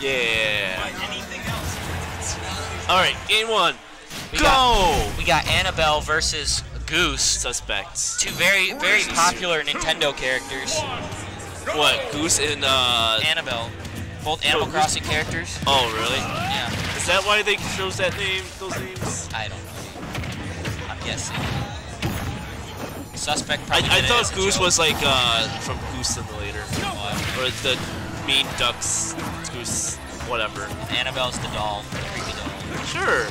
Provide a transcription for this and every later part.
Yeah. Anything? All right, game one. We Go. got we got Annabelle versus Goose. Suspects. Two very very popular Nintendo characters. What? Goose and uh. Annabelle, both Animal Goose- Crossing characters. Oh, really? Yeah, Is that why they chose that name? Those names? I don't know. I'm guessing. Suspect I, probably. I thought Goose was like uh from Goose Simulator, or the Mean Ducks Goose, whatever. Annabelle's the doll, the creepy doll. Sure.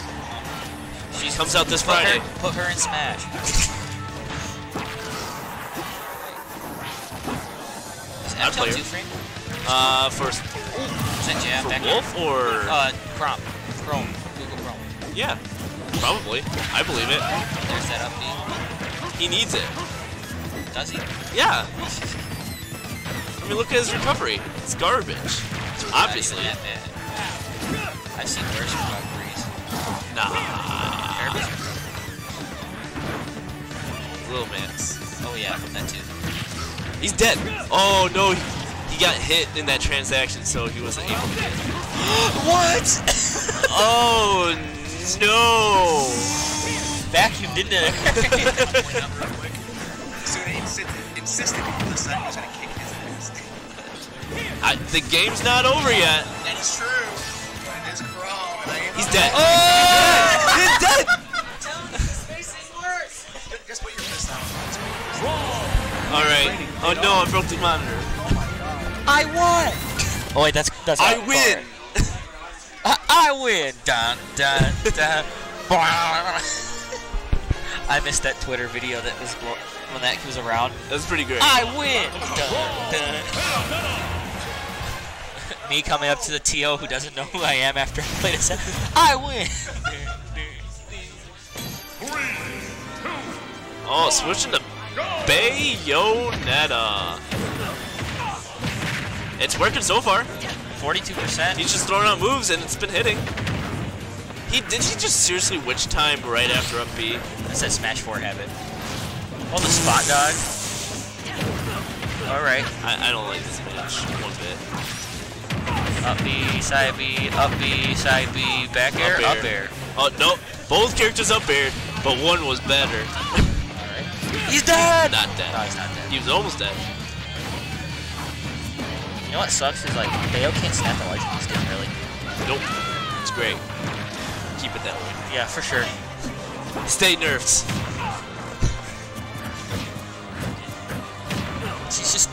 She Comes out this put Friday. Her, put her in Smash. Is I'd play her. Uh, first Is that jab for Wolf or Uh, Chrome. Chrome. Google Chrome. yeah, probably. I believe it. There's that up He needs it. Does he? Yeah. I mean, look at his recovery. It's garbage. Not Obviously. that bad. I've seen worse recoveries. Nah. Garbage. Little Mac's. Oh yeah, that too. He's dead. Oh no, he, he got hit in that transaction, so he wasn't able to get. what? Oh no! Vacuum, didn't it? Point up real quick. Suna insisted, insisted he was going to kick his ass. I, the game's not over yet. That is true. But it is Chrome, and I am. He's dead. Oh! He's dead. Just- Just put your fist out. Just put your fist out. All right. Oh no, I broke the monitor. Oh my god. I won. Oh wait, that's that's. I win. I, I win. Dun dun dun. I missed that Twitter video that was blo- when that was around. That was pretty great. I win. Dun, dun. Me coming up to the TO who doesn't know who I am after I played a set. I win. Oh, switching to Bayonetta. It's working so far. Forty-two percent. He's just throwing out moves and it's been hitting. He did he just seriously witch time right after up B? That's That Smash 4 habit. Oh, the spot dog. All right. I, I don't like this match one bit. Up B, side B, up B, side B, back air, Up up air. air. Oh no, both characters up air, but one was better. He's dead. Not dead. No, he's not dead. He was almost dead. You know what sucks is like Bayo can't snap the lights in this game really. Nope. It's great. Keep it that way. Yeah, for sure. Stay nerfed. She's just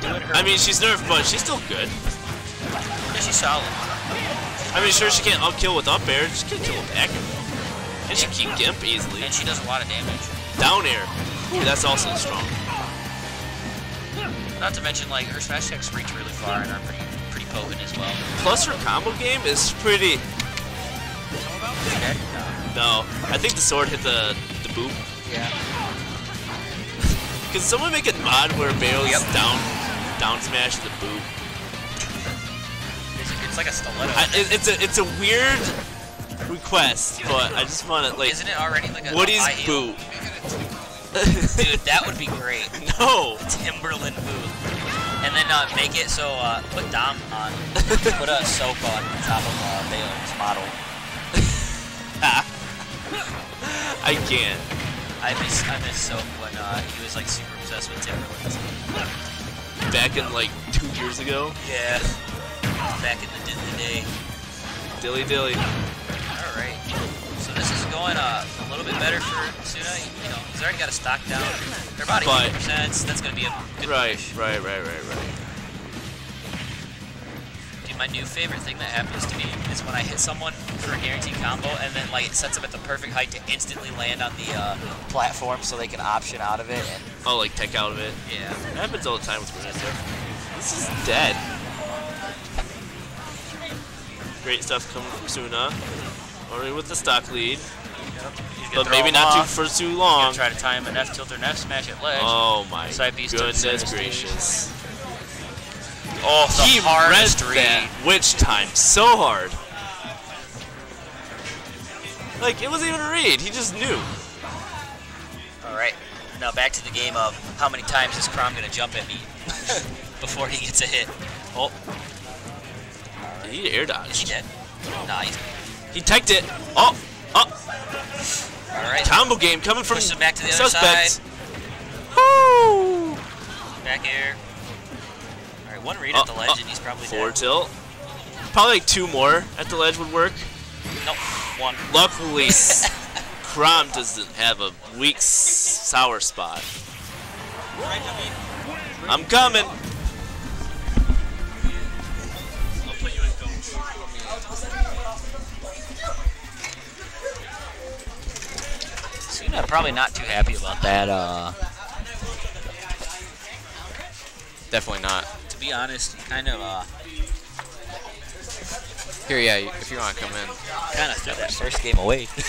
doing her. I mean, she's nerfed, but she's still good. She's solid. I mean, sure, she can't up kill with up air. She can kill with back air. And she can gimp easily. And she does a lot of damage. Down air. Ooh, that's also strong. Not to mention like her smash attacks reach really far and are pretty pretty potent as well. Plus, her combo game is pretty. No, I think the sword hit the the boot. Yeah. Can someone make a mod where Bayo's Yep. down down smash the boot? It's, like a stiletto. I, it, it's a it's a weird request, but I just want to like Isn't it already like a Woody's boot. Dude, that would be great. no. Timberland boot. And then uh, make it so uh, put Dom on. put a soap on top of uh, Bayo's model. I can't. I miss I miss soap when uh, he was like super obsessed with Timberlands. Back in like two years ago, Yeah. Back in the, the day. dilly dilly. All right. So this is going uh, a little bit better for Suna. You know, he's already got a stock down. They're about But- 80%. That's going to be a good Right, push. right, right, right, right. Dude, my new favorite thing that happens to me is when I hit someone for a guaranteed combo and then like it sets them at the perfect height to instantly land on the uh, platform so they can option out of it. And Oh, like tech out of it. yeah. It happens all the time with Renata. This is dead. Great stuff coming from Suna. Already with the stock lead, gonna but maybe him not too for too long. try to time an F tilt or an F smash at ledge. Oh my Side B's to the goodness gracious. oh, he read read. that witch time so hard. Like, it wasn't even a read, he just knew. All right. Now back to the game of how many times is Chrom gonna jump at me before he gets a hit. Oh, Did he air he dodge? dead? Nah, he's He teched it. Oh, oh, all right. combo game coming from Push back to the other suspects. side. Woo! Back air. All right, one read Oh, at the oh. ledge, oh, and he's probably Forward dead. tilt. Probably like two more at the ledge would work. Nope, one. Luckily, Chrom doesn't have a weak sour spot. I'm coming. Probably not too happy about that. Uh, Definitely not. to be honest, kind of uh, Here, yeah, if you want to come in. kind of threw that first game away.